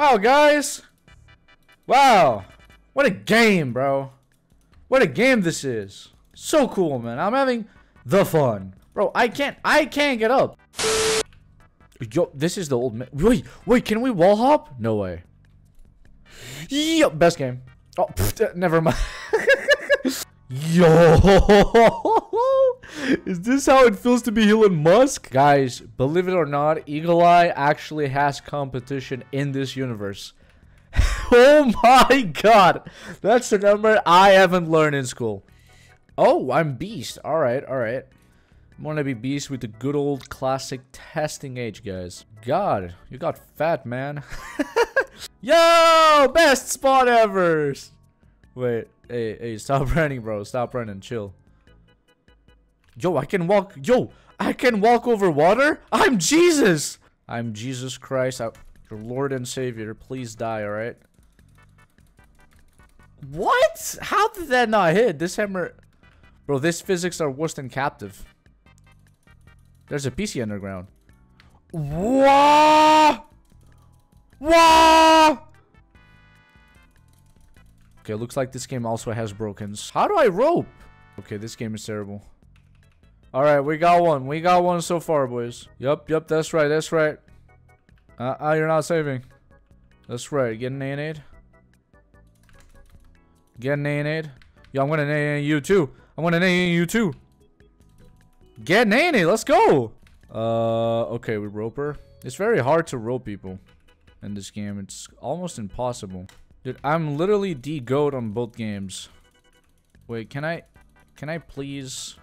Wow, guys. Wow. What a game, bro. What a game this is. So cool, man. I'm having the fun. Bro, I can't, I can't get up. Yo, this is the old man. Wait, wait, can we wall hop? No way. Yo, best game. Oh, pff, never mind. Yo! Is this how it feels to be Elon Musk? Guys, believe it or not, Eagle Eye actually has competition in this universe. oh my god! That's the number I haven't learned in school. Oh, I'm Beast. Alright, alright. I'm gonna be Beast with the good old classic testing age, guys. God, you got fat, man. Yo! Best spot ever! Wait. Hey, hey, stop running, bro. Stop running. Chill. Yo, I can walk. Yo, I can walk over water? I'm Jesus! I'm Jesus Christ, I, your Lord and Savior. Please die, alright? What? How did that not hit? This hammer... Bro, this physics are worse than captive. There's a PC underground. What? What? Okay, looks like this game also has brokens. How do I rope? Okay, this game is terrible. Alright, we got one. We got one so far, boys. Yup, yup, that's right, that's right. Uh, uh you're not saving. That's right, get an A Get an A Yo, I'm gonna name you too. I'm gonna name you too. Get an let's go! Uh, okay, we rope her. It's very hard to rope people in this game. It's almost impossible. Dude, I'm literally D-goat on both games. Wait, can I... Can I please...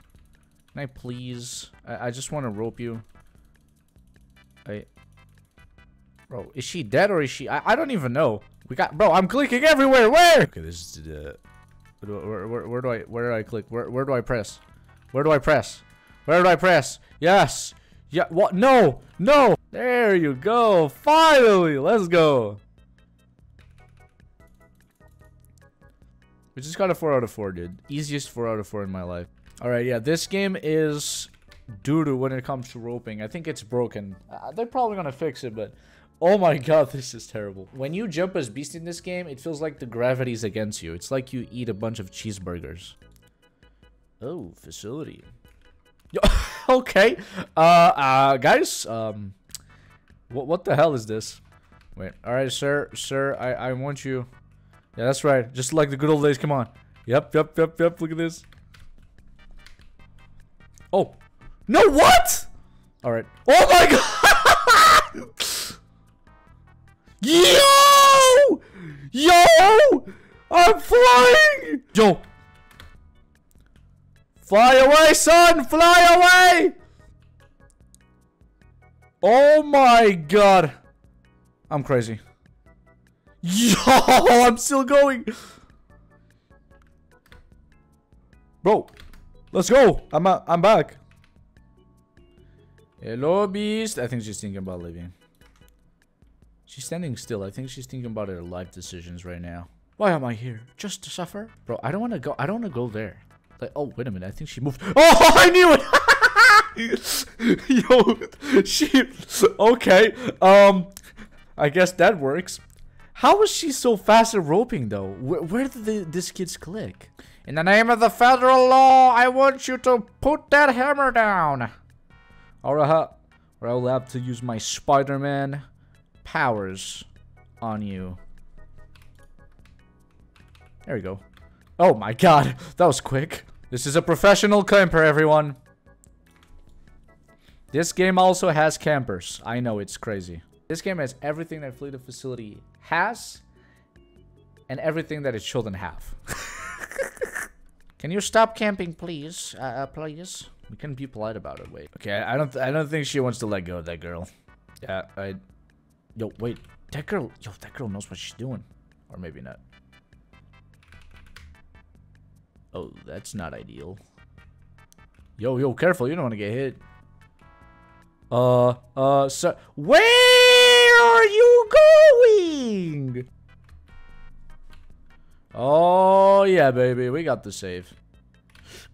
Can I please... I, I just want to rope you. I... Bro, is she dead or is she... I, I don't even know. We got... Bro, I'm clicking everywhere! Where? Okay, this is the... Where, where, where do I... Where do I click? Where, where do I press? Where do I press? Where do I press? Yes! Yeah, what? No! No! There you go! Finally! Let's go! We just got a 4 out of 4, dude. Easiest 4 out of 4 in my life. Alright, yeah, this game is doo-doo when it comes to roping. I think it's broken. Uh, they're probably gonna fix it, but... Oh my god, this is terrible. When you jump as Beast in this game, it feels like the gravity is against you. It's like you eat a bunch of cheeseburgers. Oh, facility. okay. Uh, uh, guys, um... What, what the hell is this? Wait, alright, sir, sir, I, I want you... Yeah, that's right. Just like the good old days. Come on. Yep, yep, yep, yep. Look at this. Oh. No, what? All right. Oh my god! Yo! Yo! I'm flying! Yo! Fly away, son! Fly away! Oh my god. I'm crazy. Yo, I'm still going. Bro, let's go. I'm uh, I'm back. Hello, Beast. I think she's thinking about leaving. She's standing still. I think she's thinking about her life decisions right now. Why am I here? Just to suffer? Bro, I don't want to go. I don't want to go there. Like, oh, wait a minute. I think she moved. Oh, I knew it. Yo, she. Okay. Um, I guess that works. How was she so fast at roping, though? Where, where did the, this kids click? In the name of the federal law, I want you to put that hammer down. Or I will have to use my Spider-Man powers on you. There we go. Oh my god, that was quick. This is a professional camper, everyone. This game also has campers. I know, it's crazy. This game has everything that Flee the Facility has and everything that its children have. can you stop camping, please? Uh, uh, please. We can be polite about it. Wait. Okay, I don't. I don't think she wants to let go of that girl. Yeah. I. Yo, wait. That girl. Yo, that girl knows what she's doing, or maybe not. Oh, that's not ideal. Yo, yo, careful. You don't want to get hit. Uh, uh, so where are you going? Oh yeah, baby, we got the save.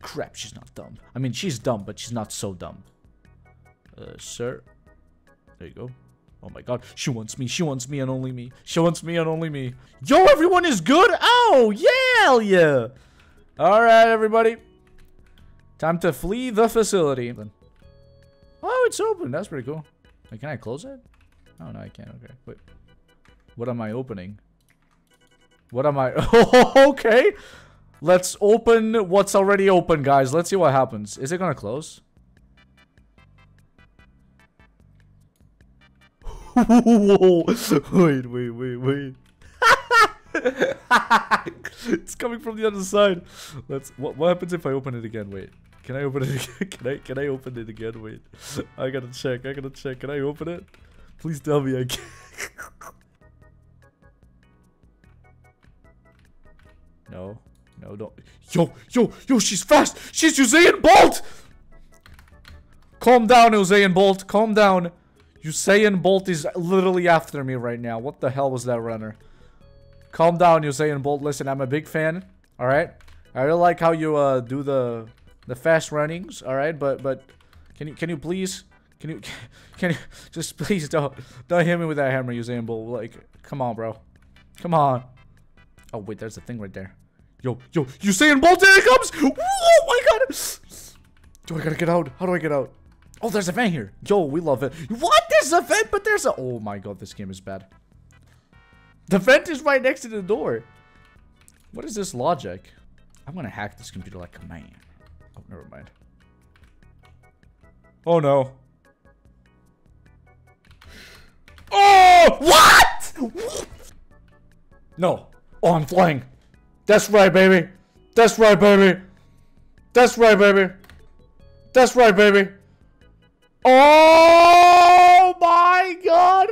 Crap, she's not dumb. I mean, she's dumb, but she's not so dumb. Uh, sir, there you go. Oh my god. She wants me. She wants me and only me. She wants me and only me. Yo, everyone is good? Oh, yeah, yeah. Alright, everybody. Time to flee the facility. Oh, it's open. That's pretty cool. Wait, can I close it? Oh, no, I can't. Okay. Wait. What am I opening? What am I? Oh, okay. Let's open what's already open, guys. Let's see what happens. Is it gonna close? wait, wait, wait, wait. it's coming from the other side. Let's. What, what happens if I open it again? Wait. Can I open it again? Can I? Can I open it again? Wait. I gotta check. I gotta check. Can I open it? Please tell me I can. No. No, don't. Yo, yo, yo, she's fast. She's Usain Bolt. Calm down, Usain Bolt. Calm down. Usain Bolt is literally after me right now. What the hell was that runner? Calm down, Usain Bolt. Listen, I'm a big fan. All right. I really like how you uh, do the the fast runnings. All right, but but can you can you please can you can you just please don't don't hit me with that hammer, Usain Bolt. Like, come on, bro. Come on. Oh wait, there's a thing right there. Yo, yo, you Usain Bolt, there it comes! Oh my god! Do I gotta get out? How do I get out? Oh, there's a vent here. Yo, we love it. What? There's a vent, but there's a... Oh my god, this game is bad. The vent is right next to the door. What is this logic? I'm gonna hack this computer like a man. Oh, never mind. Oh no. Oh! What? No. Oh, I'm flying. That's right, baby. That's right, baby. That's right, baby. That's right, baby. Oh my god.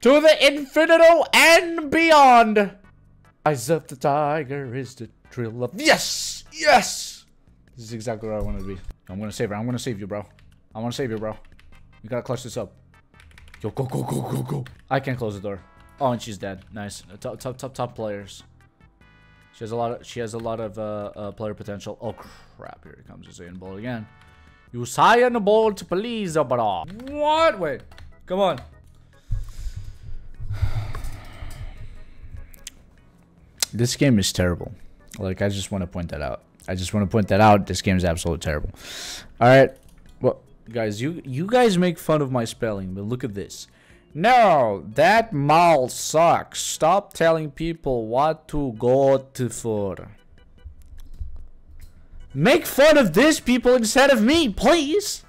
To the infinito and beyond. Eyes of the tiger is the drill of... Yes! Yes! This is exactly where I want to be. I'm gonna save her. I'm gonna save you, bro. I want to save you, bro. You gotta clutch this up. Yo, go, go, go, go, go. I can't close the door. Oh, and she's dead. Nice. Top, top, top, top players. She has a lot of. She has a lot of uh, uh, player potential. Oh crap! Here it comes Usain Bolt again. Usain Bolt, please, bro. What? Wait. Come on. This game is terrible. Like I just want to point that out. I just want to point that out. This game is absolutely terrible. All right. Well, guys, you you guys make fun of my spelling, but look at this. No, that mall sucks. Stop telling people what to go to for. Make fun of these people instead of me, please.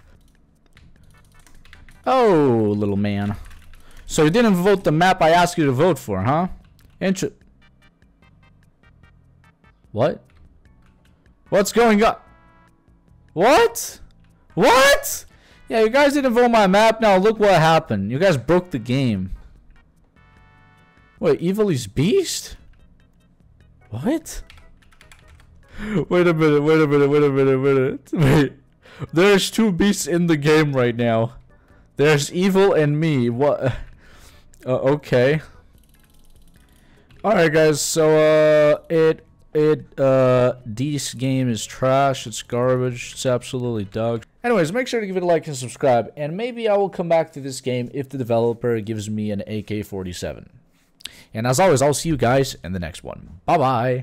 Oh, little man. So you didn't vote the map I asked you to vote for, huh? Inter What? What's going on? What? What? Yeah, you guys didn't vote my map. Now look what happened. You guys broke the game. Wait, Evil is Beast? What? Wait a minute, wait a minute, wait a minute, wait a minute. Wait. There's two beasts in the game right now. There's Evil and me. What? Uh, okay. Alright guys, so uh it it uh this game is trash, it's garbage, it's absolutely dog. Anyways, make sure to give it a like and subscribe, and maybe I will come back to this game if the developer gives me an AK-47. And as always, I'll see you guys in the next one. Bye-bye.